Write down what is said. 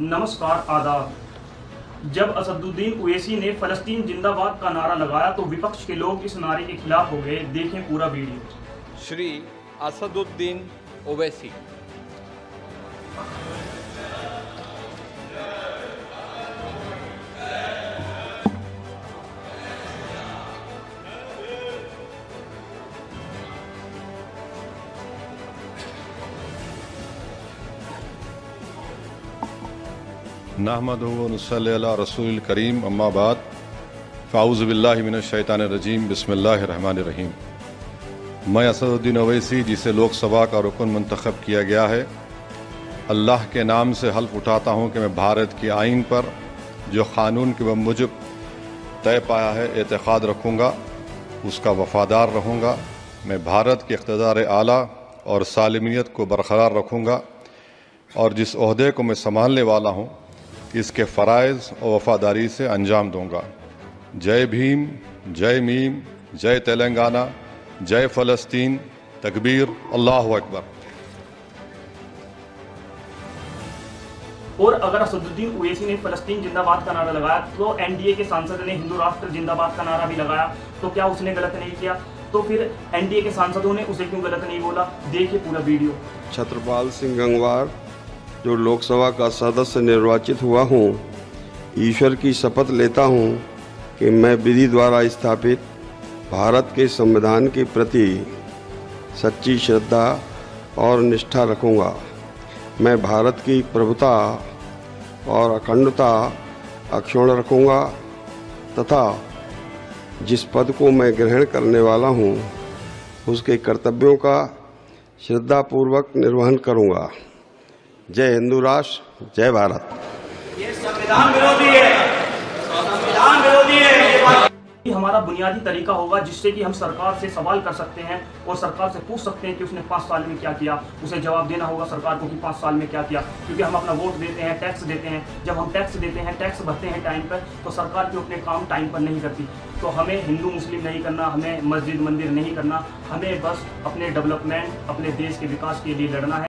नमस्कार, आदाब। जब असदुद्दीन ओवैसी ने फलस्तीन जिंदाबाद का नारा लगाया तो विपक्ष के लोग इस नारे के खिलाफ हो गए। देखें पूरा वीडियो। श्री असदुद्दीन ओवैसी नहमद रसूल करीम अम्माबाद फ़ाउज़बिल्लिमिनशैतानरजीम बसमीम मैं असदुद्दीन अवैसी जिसे लोकसभा का रुकन मंतखब किया गया है, अल्लाह के नाम से हल्फ उठाता हूँ कि मैं भारत के आइन पर, जो क़ानून के मुजब तय पाया है एतक़ाद रखूँगा, उसका वफ़ादार रहूँगा, मैं भारत के इकतदार आला और सालमियत को बरकरार रखूँगा, और जिस अहदे को मैं संभालने वाला हूँ इसके फ़रज़ और वफ़ादारी से अंजाम दूँगा। जय भीम जय मीम जय तेलंगाना जय फ़लस्तीन। तकबीर अल्लाह अकबर। और अगर असदुद्दीन ओवैसी ने फलस्तीन जिंदाबाद का नारा लगाया तो एनडीए के सांसद ने हिंदू राष्ट्र जिंदाबाद का नारा भी लगाया तो क्या उसने गलत नहीं किया? तो फिर एनडीए के सांसदों ने उसे क्यों गलत नहीं बोला? देखिए पूरा वीडियो। छत्रपाल सिंह गंगवार जो लोकसभा का सदस्य निर्वाचित हुआ हूँ, ईश्वर की शपथ लेता हूँ कि मैं विधि द्वारा स्थापित भारत के संविधान के प्रति सच्ची श्रद्धा और निष्ठा रखूँगा। मैं भारत की प्रभुता और अखंडता अक्षुण रखूँगा तथा जिस पद को मैं ग्रहण करने वाला हूँ, उसके कर्तव्यों का श्रद्धापूर्वक निर्वहन करूँगा। जय हिंदू राष्ट्र जय भारत। ये संविधान विरोधी है। संविधान विरोधी है। ये हमारा बुनियादी तरीका होगा जिससे कि हम सरकार से सवाल कर सकते हैं और सरकार से पूछ सकते हैं कि उसने पाँच साल में क्या किया। उसे जवाब देना होगा सरकार को कि पाँच साल में क्या किया। क्योंकि हम अपना वोट देते हैं टैक्स देते हैं। जब हम टैक्स देते हैं टैक्स भरते हैं टाइम पर तो सरकार जो अपने काम टाइम पर नहीं करती। तो हमें हिंदू मुस्लिम नहीं करना हमें मस्जिद मंदिर नहीं करना। हमें बस अपने डेवलपमेंट अपने देश के विकास के लिए लड़ना है।